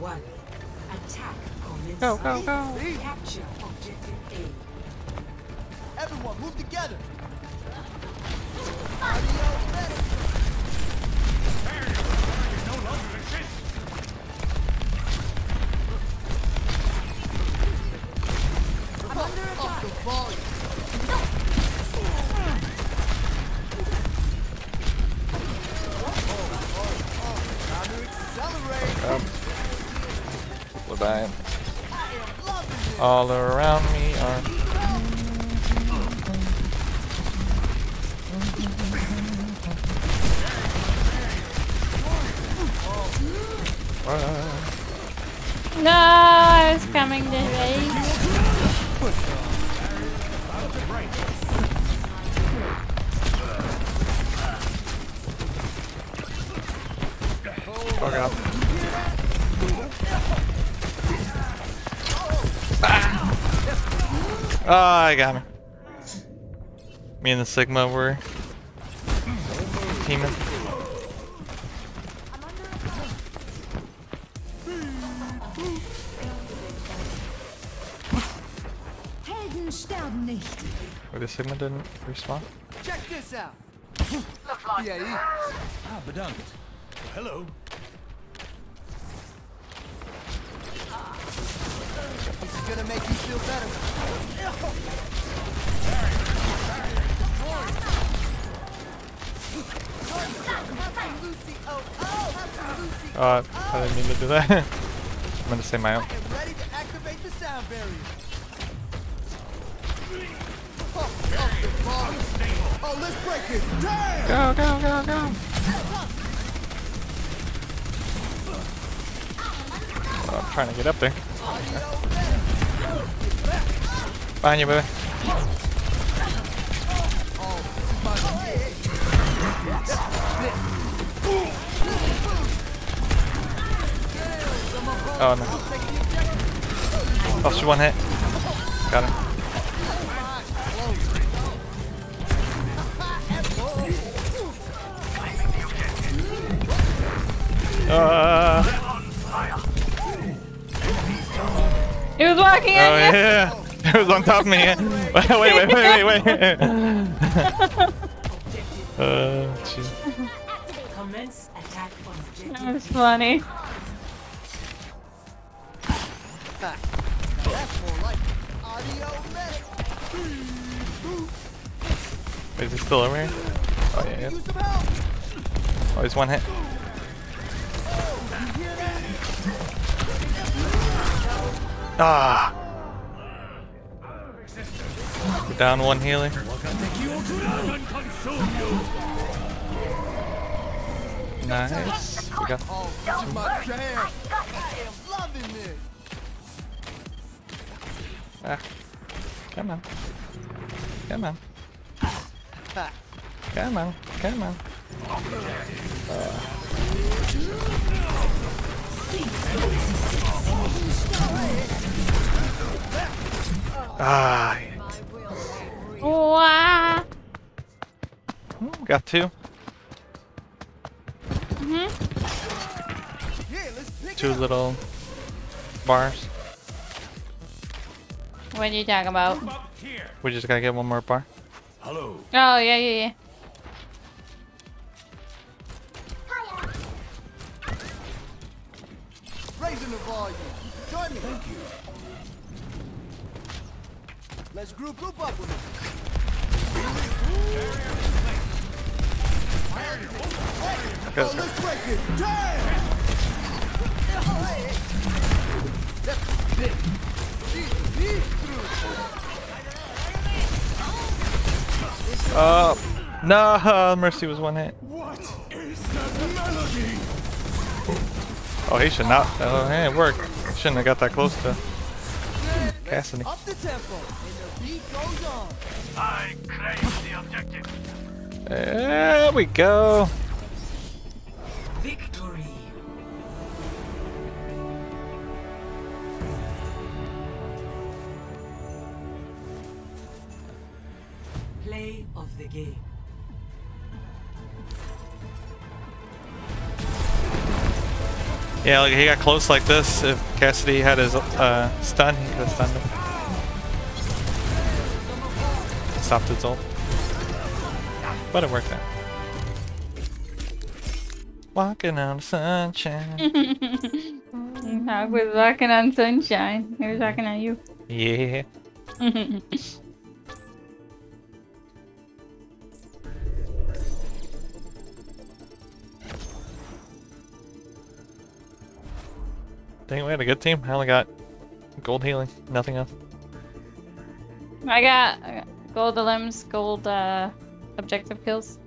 one. Attack commences. Go, go, go. Capture objective A. Everyone, move together. I'm All around me are. No, I was coming this way. Oh god. Oh, I got him. Me and the Sigma were teaming. Helden. Wait, the Sigma didn't respawn? Check this out. Yeah, Ah, bedankt. Hello. This is gonna make you feel better. Oh, I didn't mean to do that. I'm gonna say my own. and ready to activate trying to get up there. Behind you, baby. Oh no. Lost one hit. Got him. Uh, He was walking oh on you. yeah. It was on top of me. wait, wait, wait, wait, wait. uh, jeez. Commence attack on That was funny. Wait, is he still over here? Oh yeah, yeah. Use some help. Oh, he's one hit. Ah. We're down one healer. Nice. We got ah. Come on. Come on. Come on. Come on. Ah. Wow. Ooh, Got two. Mhm. Yeah, let's pick Two little bars. What are you talking about? Here. We just gotta get one more bar. Hello. Oh yeah, yeah, yeah. Raising the volume. Join me. Thank you. Let's group group up with it. Go, Oh, let's break it. Damn! Oh no! Mercy was one hit. What is that melody? Oh, he should not. Oh, hey, it worked. Shouldn't have got that close to Cassidy. Up the tempo, and the beat goes on. I claim the objective. There we go. victory. Play of the game. Yeah, like he got close like this. If Cassidy had his uh, stun, he could have stunned him. Stopped his ult. But it worked out. Walking on sunshine. I was walking on sunshine. He was walking on you. yeah. Dang, we had a good team. I only got gold healing, nothing else. I got, I got gold limbs, gold uh, objective kills.